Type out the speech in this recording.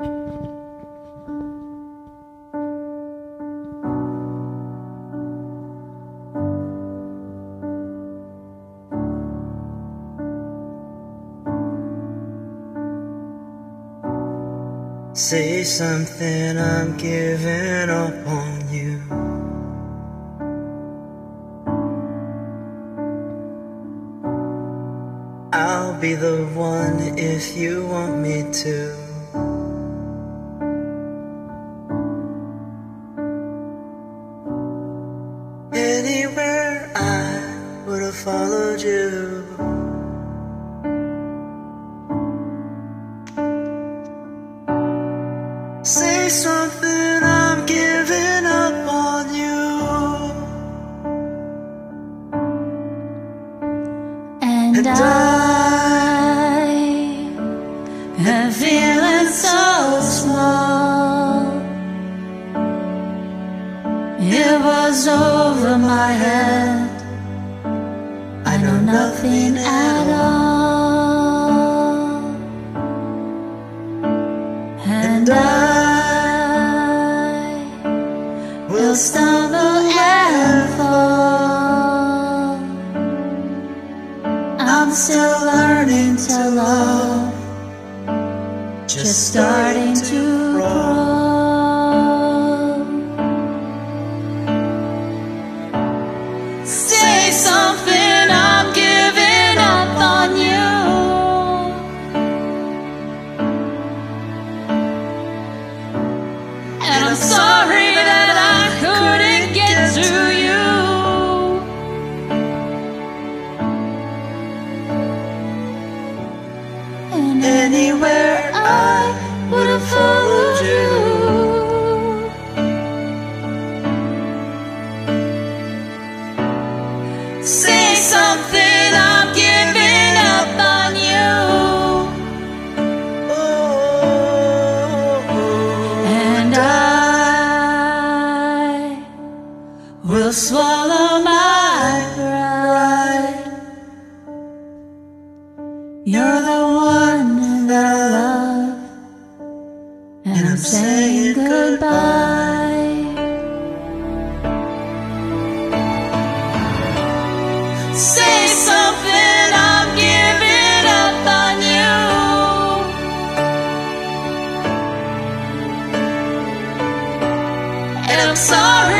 Say something, I'm giving up on you. I'll be the one if you want me to. Followed you. Say something, I'm giving up on you. And, And I am feeling so small. It was over my head. Nothing at all. And I will stumble and fall. I'm still learning to love, just starting to I would have followed you. Say something, I'm giving up on you. And I will swallow my pride. You're the one saying goodbye. Say something, I'm giving up on you. And I'm sorry